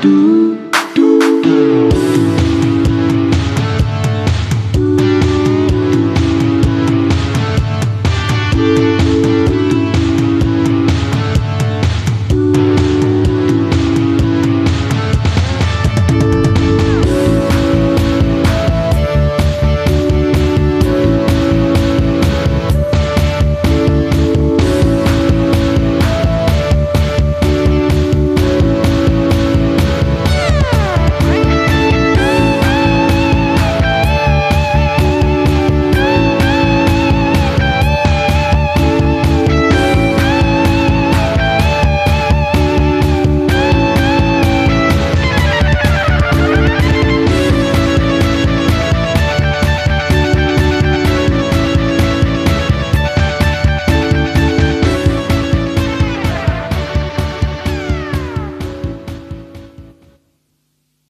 do.